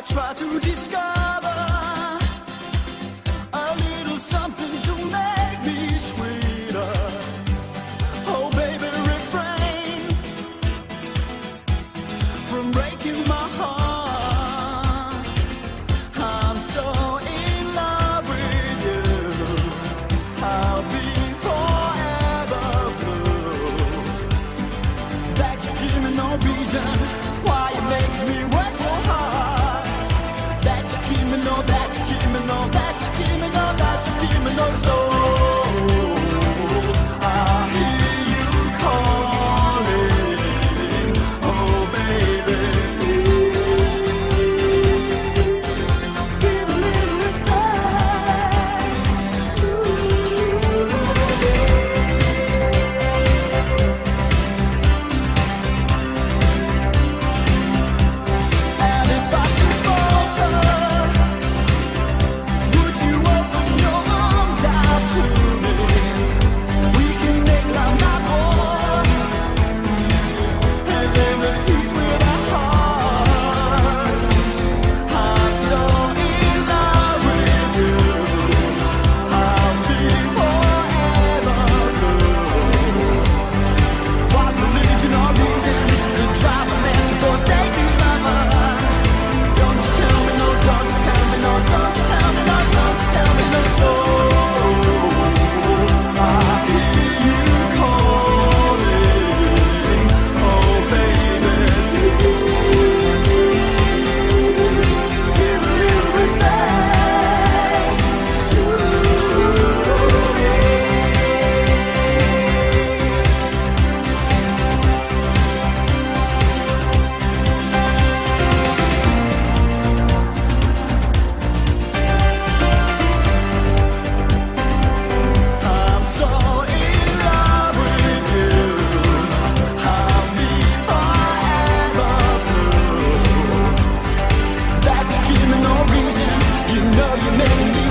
I try to discover a little something to make me sweeter. Oh, baby, refrain from breaking my heart. I'm so in love with you. I'll be forever. That you give me no reason. you made me